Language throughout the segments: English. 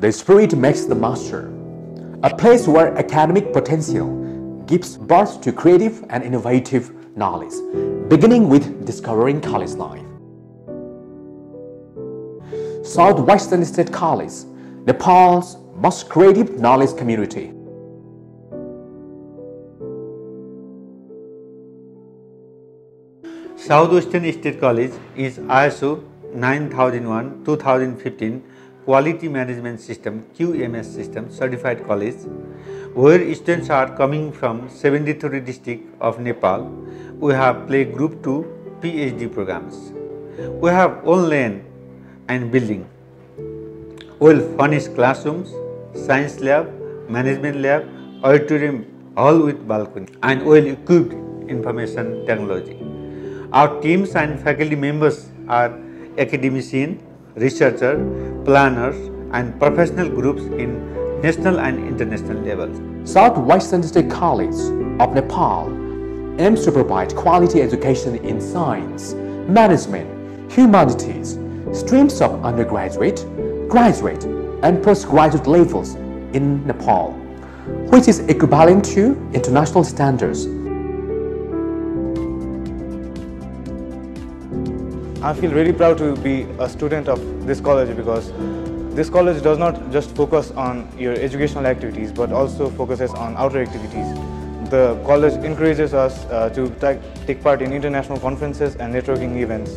The spirit makes the master, a place where academic potential gives birth to creative and innovative knowledge, beginning with discovering college life. Southwestern State College, Nepal's most creative knowledge community. Southwestern State College is ISO 9001-2015 Quality Management System QMS system certified college where students are coming from 73 districts of Nepal. We have play group 2 PhD programs. We have online and building, well furnished classrooms, science lab, management lab, auditorium all with balcony and well equipped information technology. Our teams and faculty members are academician, researchers, planners and professional groups in national and international levels. Southwestern State College of Nepal aims to provide quality education in science, management, humanities, streams of undergraduate, graduate and postgraduate levels in Nepal, which is equivalent to international standards I feel really proud to be a student of this college because this college does not just focus on your educational activities but also focuses on outer activities. The college encourages us uh, to take part in international conferences and networking events.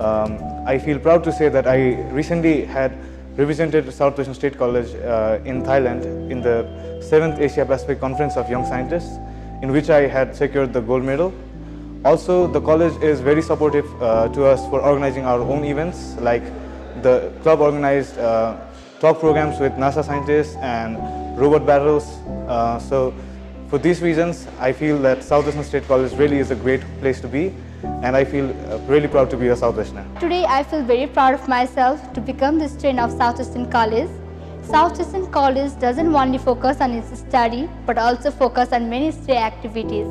Um, I feel proud to say that I recently had represented South Southwestern State College uh, in Thailand in the 7th Asia Pacific Conference of Young Scientists in which I had secured the gold medal also, the college is very supportive uh, to us for organizing our own events, like the club organized uh, talk programs with NASA scientists and robot battles. Uh, so, for these reasons, I feel that Southwestern State College really is a great place to be and I feel uh, really proud to be a Southwesterner. Today, I feel very proud of myself to become the student of Southwestern College. Southwestern College doesn't only focus on its study but also focus on many stray activities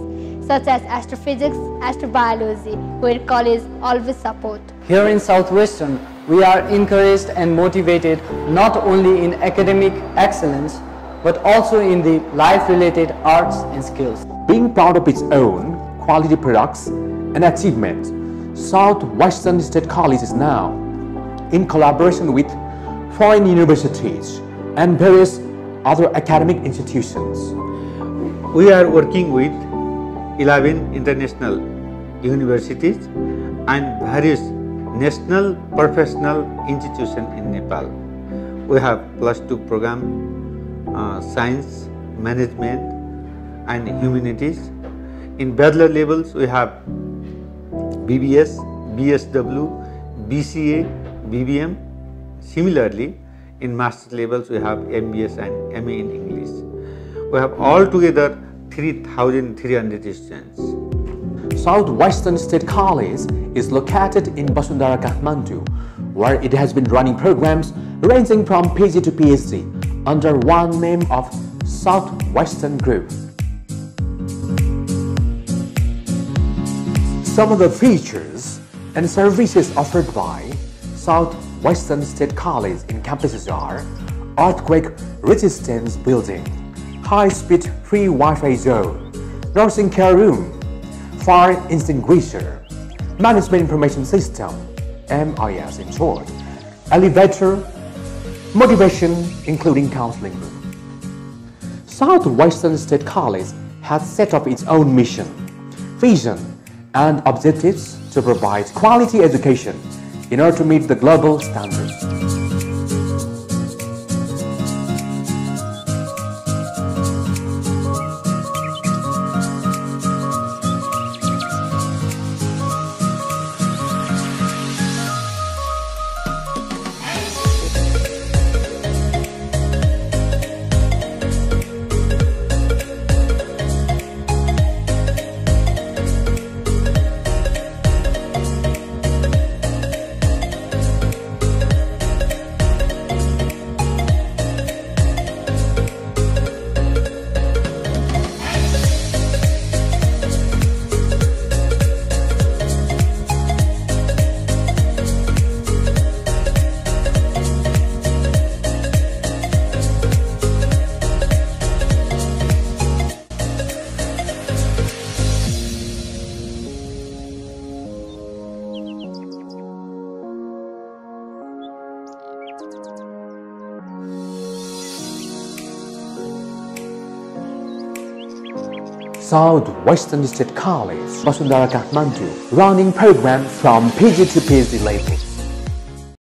such as astrophysics, astrobiology, where college always support. Here in Southwestern, we are encouraged and motivated not only in academic excellence, but also in the life-related arts and skills. Being proud of its own quality products and achievements, Southwestern State College is now, in collaboration with foreign universities and various other academic institutions. We are working with 11 international universities and various national professional institutions in Nepal. We have plus two program, uh, science, management and humanities. In bachelor levels, we have BBS, BSW, BCA, BBM. Similarly, in master levels, we have MBS and MA in English. We have altogether 3,300 students. Southwestern State College is located in Basundhara, Kathmandu, where it has been running programs ranging from PG to PhD under one name of Southwestern Group. Some of the features and services offered by Southwestern State College in campuses are earthquake resistance building, high-speed free Wi-Fi zone, nursing care room, fire extinguisher, management information system, MIS in short, elevator, motivation including counseling room. Southwestern State College has set up its own mission, vision, and objectives to provide quality education in order to meet the global standards. Southwestern State College, Basundhara Kathmandu, running program from PG to PhD level.